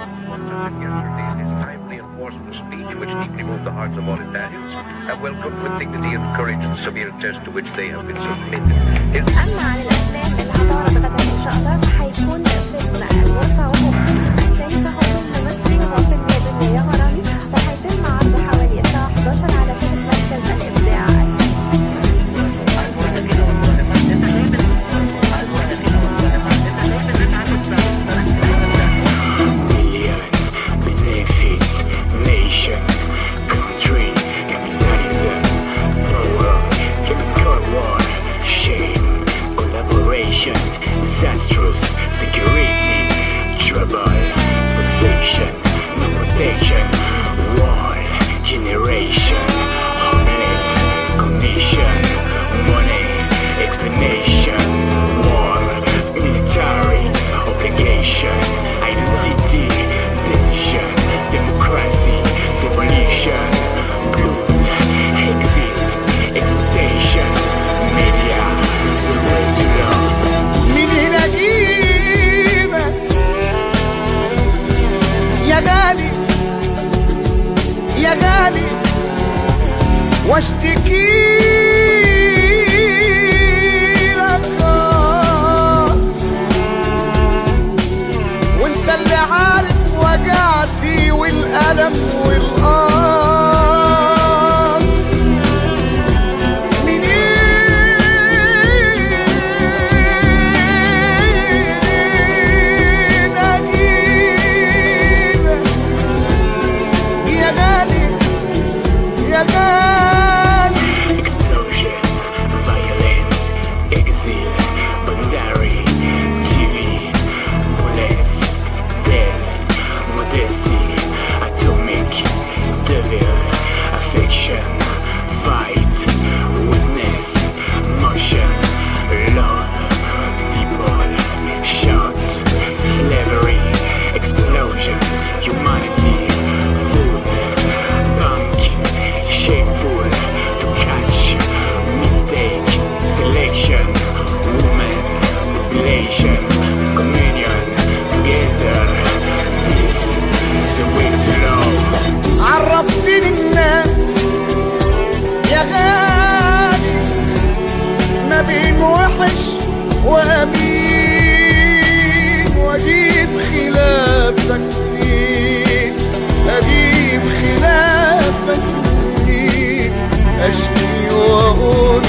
Yesterday, this timely and forceful speech, which deeply moved the hearts of all Italians, have welcomed with dignity and courage the severe test to which they have been submitted. His أما عن الأفلام اللي هتعرض غدا إن شاء الله فهيكون فيلم الوفا وهو فيلم أسباني Yes. Poste que عرفتني الناس يا غالي ما بين وحش وأمين. وأجيب خلافك أجيب خلافك أشكي واقول